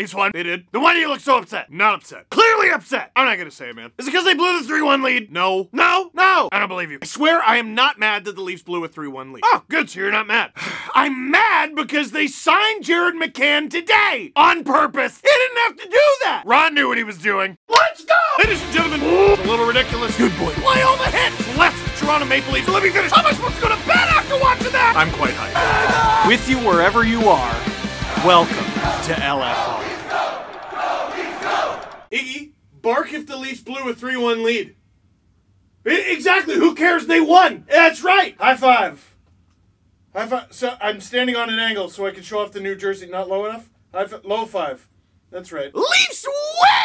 Leafs won. They did. Then why do you look so upset? Not upset. Clearly upset. I'm not gonna say it, man. Is it because they blew the 3-1 lead? No. No. No. I don't believe you. I swear I am not mad that the Leafs blew a 3-1 lead. Oh, good. So you're not mad. I'm mad because they signed Jared McCann today on purpose. He didn't have to do that. Ron knew what he was doing. Let's go! Ladies and gentlemen, a little ridiculous. Good boy. Play all the hits. Left the Toronto Maple Leafs. Let me finish. How am I supposed to go to bed after watching that? I'm quite hyped. With you wherever you are, welcome to LFR. Iggy, bark if the Leafs blew a 3-1 lead. I- exactly, who cares? They won. That's right. High five. High five. So I'm standing on an angle so I can show off the New Jersey. Not low enough? High fi- low five. That's right. Leafs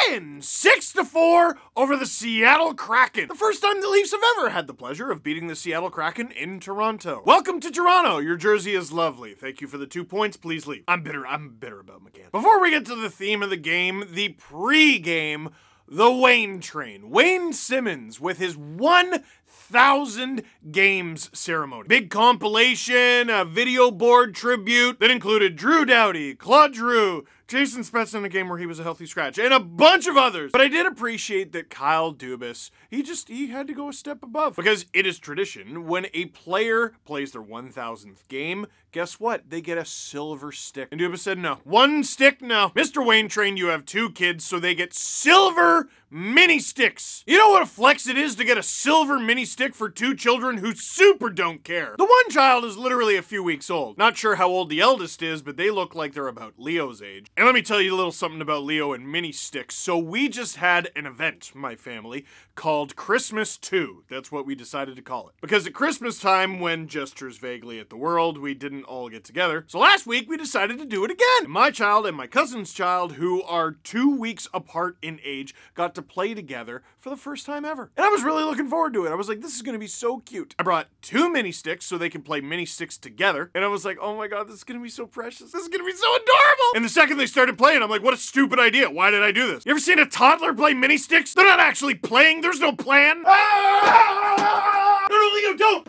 win! 6 to 4 over the Seattle Kraken. The first time the Leafs have ever had the pleasure of beating the Seattle Kraken in Toronto. Welcome to Toronto. Your jersey is lovely. Thank you for the two points. Please leave. I'm bitter. I'm bitter about McCann. Before we get to the theme of the game, the pre-game the Wayne Train. Wayne Simmonds with his 1,000 games ceremony. Big compilation, a video board tribute that included Drew Doughty, Claude Giroux, Jason Spezza in a game where he was a healthy scratch, and a bunch of others. But I did appreciate that Kyle Dubas, he just, he had to go a step above. Because it is tradition, when a player plays their 1,000th game, guess what? They get a silver stick. And Dubas said, no. One stick, no. Mr. Wayne Train, you have two kids, so they get silver mini sticks. You know what a flex it is to get a silver mini stick for two children who super don't care? The one child is literally a few weeks old. Not sure how old the eldest is, but they look like they're about Leo's age. And let me tell you a little something about Leo and mini sticks. So we just had an event, my family, called Christmas 2. That's what we decided to call it. Because at Christmas time, when gestures vaguely at the world, we didn't all get together. So last week we decided to do it again. My child and my cousin's child, who are two weeks apart in age, got to play together for the first time ever. And I was really looking forward to it. I was like, this is gonna be so cute. I brought two mini sticks so they can play mini sticks together. And I was like, oh my god, this is gonna be so precious. This is gonna be so adorable. And the second they started playing, I'm like, what a stupid idea. Why did I do this? You ever seen a toddler play mini sticks? They're not actually playing. There's no plan. No, no, Leo, don't!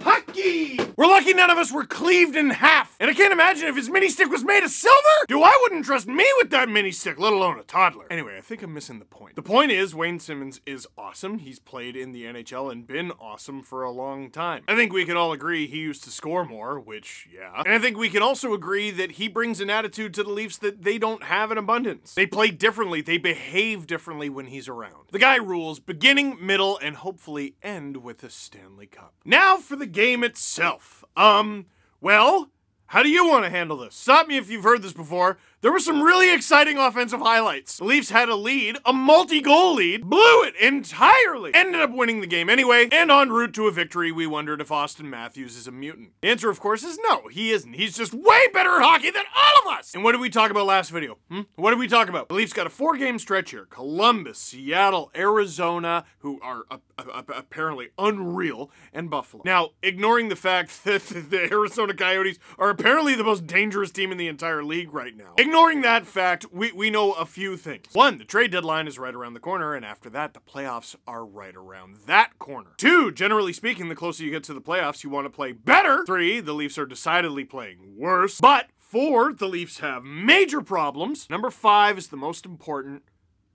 We're lucky none of us were cleaved in half. And I can't imagine if his mini stick was made of silver. Do I wouldn't trust me with that mini stick, let alone a toddler. Anyway, I think I'm missing the point. The point is, Wayne Simmonds is awesome. He's played in the NHL and been awesome for a long time. I think we can all agree he used to score more, which, yeah. And I think we can also agree that he brings an attitude to the Leafs that they don't have in abundance. They play differently, they behave differently when he's around. The guy rules beginning, middle, and hopefully end with a Stanley Cup. Now for the game itself. Um, well, how do you want to handle this? Stop me if you've heard this before. There were some really exciting offensive highlights. The Leafs had a lead, a multi-goal lead, blew it entirely, ended up winning the game anyway, and en route to a victory, we wondered if Austin Matthews is a mutant. The answer, of course, is no, he isn't. He's just way better at hockey than all of us! And what did we talk about last video? Hmm? What did we talk about? The Leafs got a four-game stretch here. Columbus, Seattle, Arizona, who are apparently unreal, and Buffalo. Now, ignoring the fact that the Arizona Coyotes are apparently the most dangerous team in the entire league right now. Ignoring that fact, we, we know a few things. One, the trade deadline is right around the corner, and after that, the playoffs are right around that corner. Two, generally speaking, the closer you get to the playoffs, you want to play better. Three, the Leafs are decidedly playing worse. But four, the Leafs have major problems. Number five is the most important.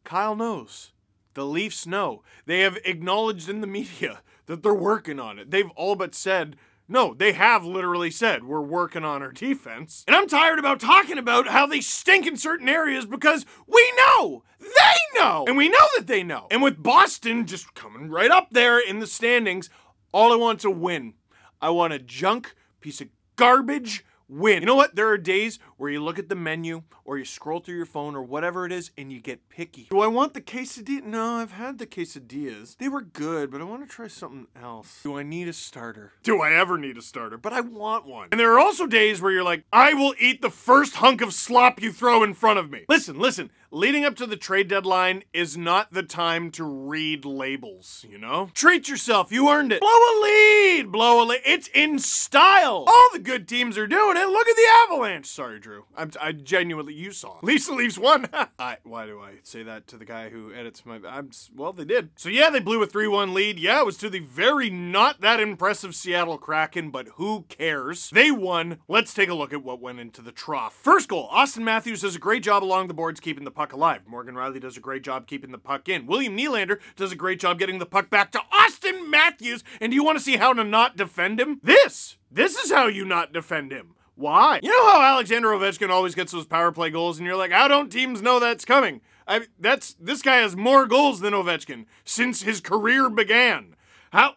Kyle knows. The Leafs know. They have acknowledged in the media that they're working on it. They've all but said no, they have literally said we're working on our defense. And I'm tired about talking about how they stink in certain areas because we know. They know. And we know that they know. And with Boston just coming right up there in the standings, all I want's a win. I want a junk piece of garbage win. You know what? There are days where you look at the menu or you scroll through your phone or whatever it is and you get picky. Do I want the quesadilla? No, I've had the quesadillas. They were good, but I want to try something else. Do I need a starter? Do I ever need a starter? But I want one. And there are also days where you're like, I will eat the first hunk of slop you throw in front of me. Listen, listen. Leading up to the trade deadline is not the time to read labels, you know? Treat yourself. You earned it. Blow a lead. Blow a lead. It's in style. All the good teams are doing it. look at the Avalanche. Sorry, Drew. I'm, I genuinely, you saw. Lisa Leafs won. I, why do I say that to the guy who edits my? I'm well, they did. So yeah, they blew a three-one lead. Yeah, it was to the very not that impressive Seattle Kraken, but who cares? They won. Let's take a look at what went into the trough. First goal, Austin Matthews does a great job along the boards keeping the puck alive. Morgan Rielly does a great job keeping the puck in. William Nylander does a great job getting the puck back to Austin Matthews. And do you want to see how to not defend him? This! This is how you not defend him. Why? You know how Alexander Ovechkin always gets those power play goals, and you're like, how don't teams know that's coming? I that's this guy has more goals than Ovechkin since his career began. How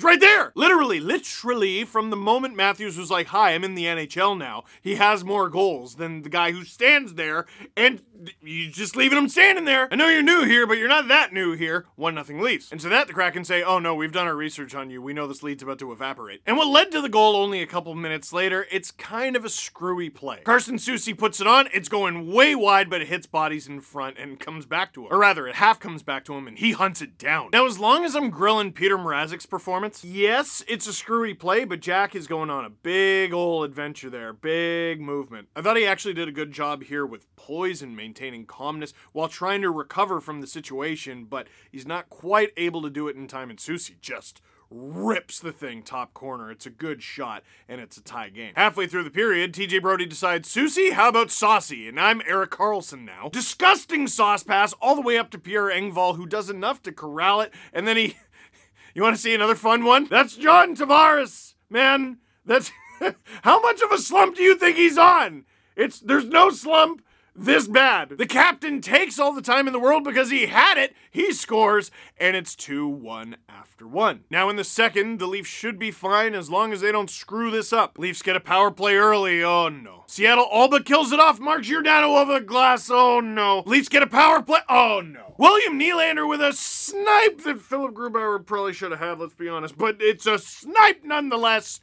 He's right there. Literally, literally, from the moment Matthews was like, Hi, I'm in the NHL now, he has more goals than the guy who stands there, and you just leaving them standing there. I know you're new here, but you're not that new here. One nothing Leafs. And so that the Kraken say, Oh no, we've done our research on you. We know this lead's about to evaporate. And what led to the goal only a couple minutes later, it's kind of a screwy play. Carson Soucy puts it on, it's going way wide, but it hits bodies in front and comes back to him. Or rather, it half comes back to him and he hunts it down. Now, as long as I'm grilling Peter Mrazek's performance. Yes, it's a screwy play, but Jack is going on a big old adventure there. Big movement. I thought he actually did a good job here with poise and maintaining calmness while trying to recover from the situation, but he's not quite able to do it in time, and Soucy just rips the thing top corner. It's a good shot, and it's a tie game. Halfway through the period, TJ Brodie decides, Soucy, how about Saucy? And I'm Erik Karlsson now. Disgusting sauce pass all the way up to Pierre Engvall, who does enough to corral it, and then he you want to see another fun one? That's John Tavares, man. That's how much of a slump do you think he's on? It's there's no slump this bad. The captain takes all the time in the world because he had it. He scores, and it's 2 1 after 1. Now, in the second, the Leafs should be fine as long as they don't screw this up. Leafs get a power play early. Oh no. Seattle all but kills it off. Mark Giordano over the glass. Oh no. Leafs get a power play. Oh no. William Nylander with a snipe that Philipp Grubauer probably should have had, let's be honest. But it's a snipe nonetheless.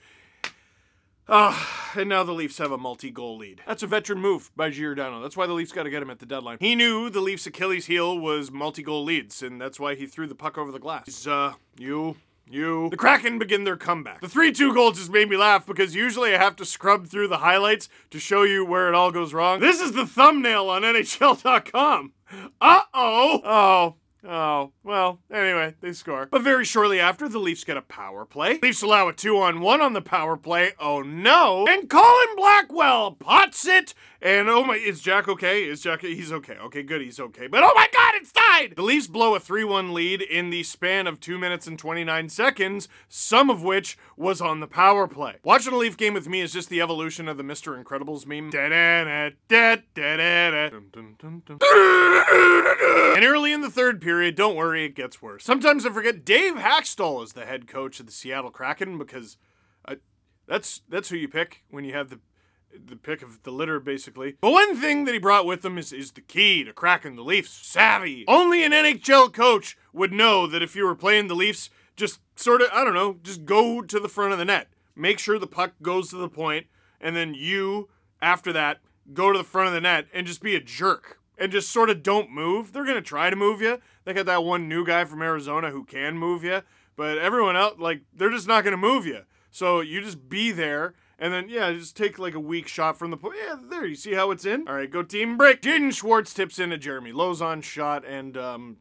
Ah, and now the Leafs have a multi-goal lead. That's a veteran move by Giordano. That's why the Leafs got to get him at the deadline. He knew the Leafs' Achilles heel was multi-goal leads, and that's why he threw the puck over the glass. Uh, you, you. The Kraken begin their comeback. The 3-2 goal just made me laugh because usually I have to scrub through the highlights to show you where it all goes wrong. This is the thumbnail on NHL.com. Uh-oh. Oh. Oh, well, anyway, they score. But very shortly after, the Leafs get a power play. Leafs allow a two on one on the power play. Oh no. And Colin Blackwell pots it. And oh my, is Jack okay? Is Jack, he's okay. Okay, good, he's okay. But oh my god, it's tied! The Leafs blow a 3 1 lead in the span of 2 minutes and 29 seconds, some of which was on the power play. Watching a Leaf game with me is just the evolution of the Mr. Incredibles meme. And early in the third period, don't worry, it gets worse. Sometimes I forget Dave Hakstol is the head coach of the Seattle Kraken because uh, that's that's who you pick when you have the the pick of the litter, basically. But one thing that he brought with him is, is the key to cracking the Leafs. Savvy. Only an NHL coach would know that if you were playing the Leafs, just sort of, I don't know, just go to the front of the net. Make sure the puck goes to the point, and then you, after that, go to the front of the net and just be a jerk and just sort of don't move. They're going to try to move you. They got that one new guy from Arizona who can move you, but everyone else, like, they're just not going to move you. So you just be there. And then, yeah, just take like a weak shot from the point. Yeah, there, you see how it's in? All right, go team break. Jaden Schwartz tips into Jeremy Lauzon shot, and um,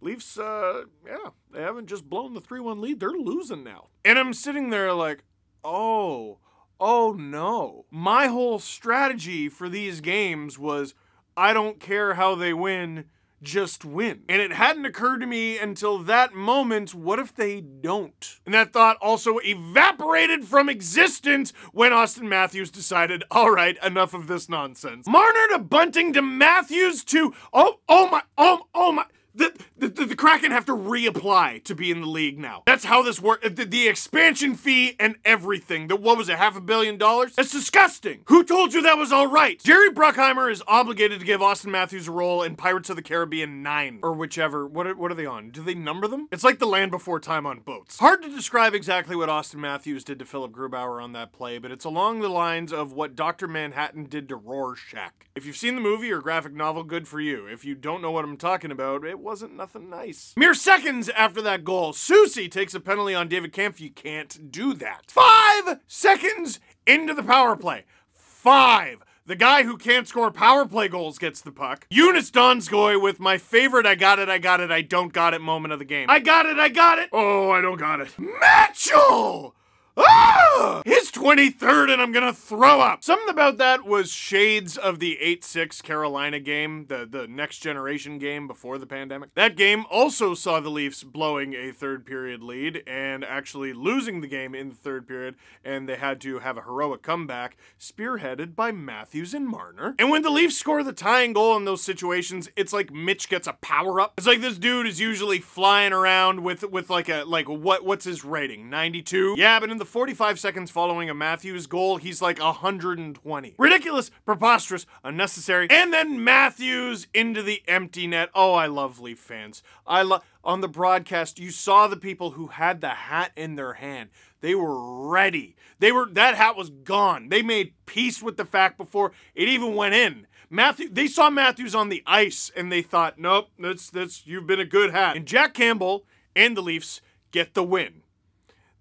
Leafs, uh, yeah, they haven't just blown the 3 1 lead. They're losing now. And I'm sitting there like, oh, oh no. My whole strategy for these games was I don't care how they win, just win. And it hadn't occurred to me until that moment, what if they don't? And that thought also evaporated from existence when Austin Matthews decided, all right, enough of this nonsense. Marner to Bunting to Matthews to, oh, oh my, oh, oh my, the, the, the, Kraken have to reapply to be in the league now. That's how this works. The, the, expansion fee and everything. The, what was it, half a billion dollars? That's disgusting. Who told you that was all right? Jerry Bruckheimer is obligated to give Austin Matthews a role in Pirates of the Caribbean 9, or whichever. What are, what are they on? Do they number them? It's like the land before time on boats. Hard to describe exactly what Austin Matthews did to Philipp Grubauer on that play, but it's along the lines of what Dr. Manhattan did to Rorschach. If you've seen the movie or graphic novel, good for you. If you don't know what I'm talking about, it wasn't nothing nice. Mere seconds after that goal, Soucy takes a penalty on David Kampf. You can't do that. Five seconds into the power play. Five. The guy who can't score power play goals gets the puck. Joonas Donskoi with my favorite I got it, I got it, I don't got it moment of the game. I got it, I got it. Oh, I don't got it. Mitchell! Ah! His 23rd, and I'm gonna throw up. Something about that was shades of the 8 6 Carolina game, the, the next generation game before the pandemic. That game also saw the Leafs blowing a third period lead and actually losing the game in the third period, and they had to have a heroic comeback, spearheaded by Matthews and Marner. And when the Leafs score the tying goal in those situations, it's like Mitch gets a power up. It's like this dude is usually flying around with with like a like what what's his rating? 92? Yeah, but in the 45 seconds following a Matthews goal, he's like 120. Ridiculous, preposterous, unnecessary. And then Matthews into the empty net. Oh, I love Leaf fans. I love on the broadcast, you saw the people who had the hat in their hand. They were ready. They were that hat was gone. They made peace with the fact before it even went in. Matthew, they saw Matthews on the ice and they thought, nope, that's that's you've been a good hat. And Jack Campbell and the Leafs get the win.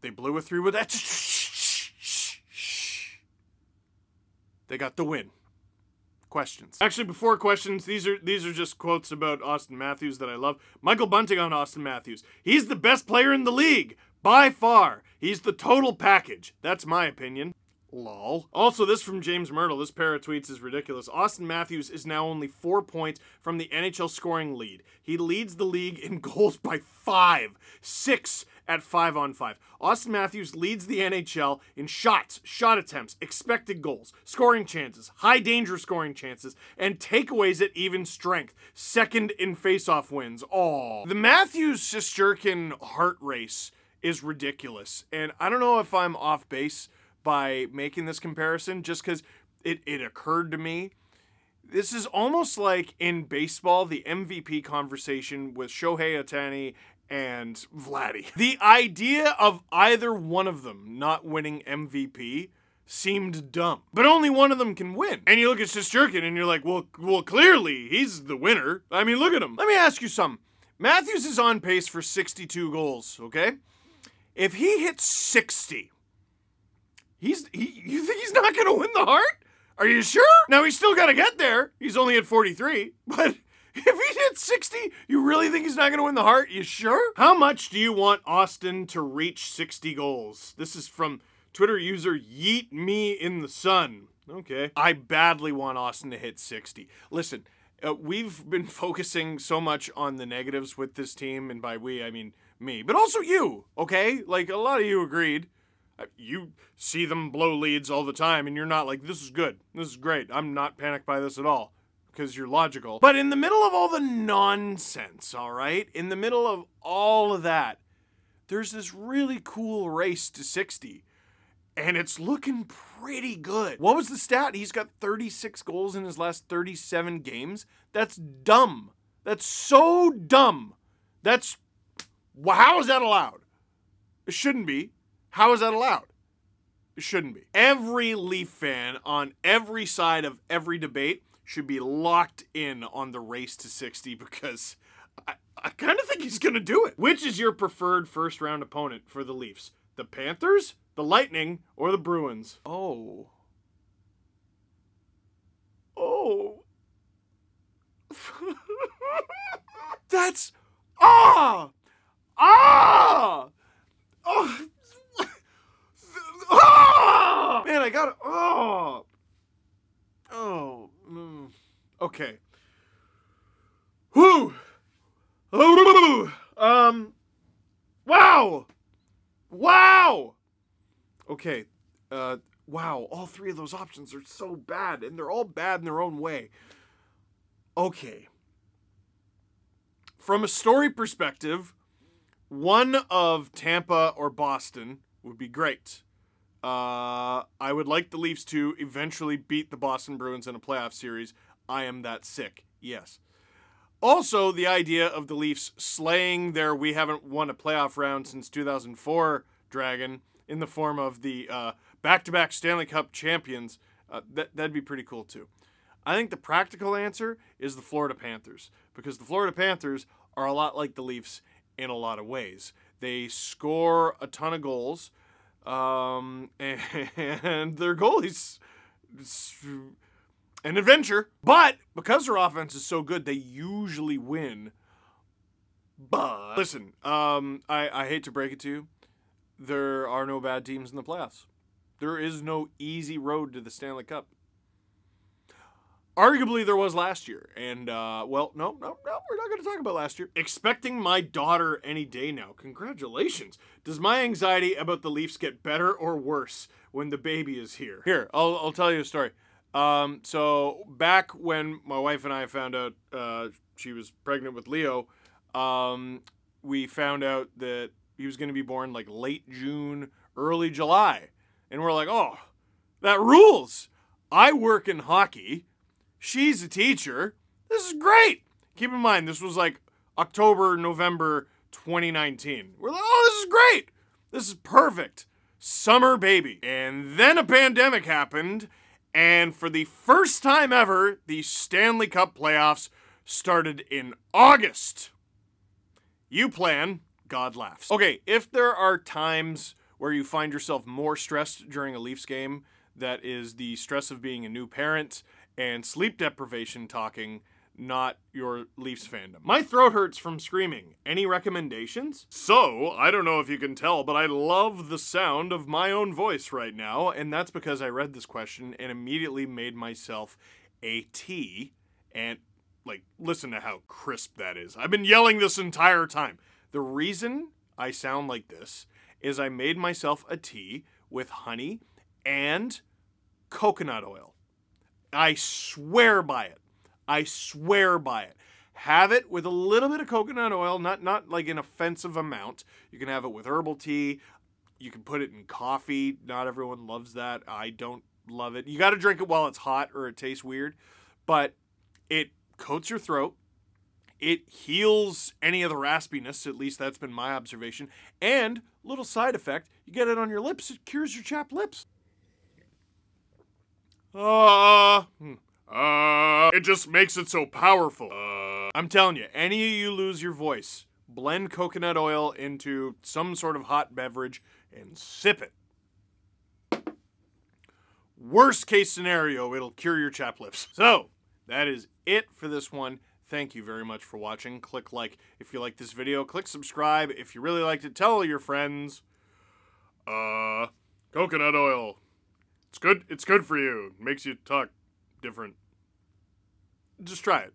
They blew a three with that. They got the win. Questions. Actually, before questions, these are these are just quotes about Austin Matthews that I love. Michael Bunting on Austin Matthews. He's the best player in the league by far. He's the total package. That's my opinion. Lol. Also, this from James Mirtle. This pair of tweets is ridiculous. Austin Matthews is now only four points from the NHL scoring lead. He leads the league in goals by five, six at five on five. Austin Matthews leads the NHL in shots, shot attempts, expected goals, scoring chances, high danger scoring chances, and takeaways at even strength. Second in faceoff wins. All the Matthews Shesterkin Hart race is ridiculous, and I don't know if I'm off base by making this comparison just because it, it occurred to me. This is almost like in baseball, the MVP conversation with Shohei Ohtani and Vladdy. The idea of either one of them not winning MVP seemed dumb. But only one of them can win. And you look at Shesterkin and you're like, well, well, clearly he's the winner. I mean, look at him. Let me ask you something. Matthews is on pace for 62 goals, okay? If he hits 60, He's he, you think he's not gonna win the Hart? Are you sure? Now he's still gotta get there. He's only at 43, but if he hits 60, you really think he's not gonna win the Hart? You sure? How much do you want Austin to reach 60 goals? This is from Twitter user Yeet Me in the Sun. Okay. I badly want Austin to hit 60. Listen, uh, we've been focusing so much on the negatives with this team, and by we, I mean me, but also you, okay? Like, a lot of you agreed. You see them blow leads all the time, and you're not like, this is good. This is great. I'm not panicked by this at all because you're logical. But in the middle of all the nonsense, all right, in the middle of all of that, there's this really cool race to 60, and it's looking pretty good. What was the stat? He's got 36 goals in his last 37 games. That's dumb. That's so dumb. That's. How is that allowed? It shouldn't be. How is that allowed? It shouldn't be. Every Leaf fan on every side of every debate should be locked in on the race to 60 because I, I kind of think he's going to do it. Which is your preferred first round opponent for the Leafs? The Panthers, the Lightning, or the Bruins? Oh. Oh. That's. Ah! Ah! Oh! Oh! Man, I got. Oh. Oh. Mm. Okay. Whew. Um. Wow. Wow. Okay. Uh. Wow. All three of those options are so bad, and they're all bad in their own way. Okay. From a story perspective, one of Tampa or Boston would be great. Uh, I would like the Leafs to eventually beat the Boston Bruins in a playoff series. I am that sick. Yes. Also, the idea of the Leafs slaying their we haven't won a playoff round since 2004 dragon in the form of the uh, back-to-back Stanley Cup champions, uh, that, that'd be pretty cool too. I think the practical answer is the Florida Panthers because the Florida Panthers are a lot like the Leafs in a lot of ways. They score a ton of goals. Um, and their goalies an adventure. But because their offense is so good, they usually win. But listen, um, I, I hate to break it to you, there are no bad teams in the playoffs. There is no easy road to the Stanley Cup. Arguably, there was last year. And, uh, well, no, no, no, we're not going to talk about last year. Expecting my daughter any day now. Congratulations. Does my anxiety about the Leafs get better or worse when the baby is here? Here, I'll, I'll tell you a story. Um, so, back when my wife and I found out uh, she was pregnant with Leo, um, we found out that he was going to be born like late June, early July. And we're like, oh, that rules. I work in hockey. She's a teacher. This is great. Keep in mind, this was like October, November 2019. We're like, oh, this is great. This is perfect. Summer baby. And then a pandemic happened. And for the first time ever, the Stanley Cup playoffs started in August. You plan, God laughs. Okay, if there are times where you find yourself more stressed during a Leafs game, that is the stress of being a new parent and sleep deprivation talking, not your Leafs fandom. My throat hurts from screaming. Any recommendations? So, I don't know if you can tell, but I love the sound of my own voice right now, and that's because I read this question and immediately made myself a tea. And, like, listen to how crisp that is. I've been yelling this entire time. The reason I sound like this is I made myself a tea with honey and coconut oil. I swear by it. I swear by it. Have it with a little bit of coconut oil, not not like an offensive amount. You can have it with herbal tea. You can put it in coffee. Not everyone loves that. I don't love it. You got to drink it while it's hot or it tastes weird. But it coats your throat. It heals any of the raspiness, at least that's been my observation. And little side effect, you get it on your lips, it cures your chapped lips. Uh, uh, it just makes it so powerful. Uh, I'm telling you, any of you lose your voice, blend coconut oil into some sort of hot beverage and sip it. Worst case scenario, it'll cure your chapped lips. So, that is it for this one. Thank you very much for watching. Click like if you like this video. Click subscribe if you really liked it. Tell all your friends. Uh, coconut oil. It's good. It's good for you. Makes you talk different. Just try it.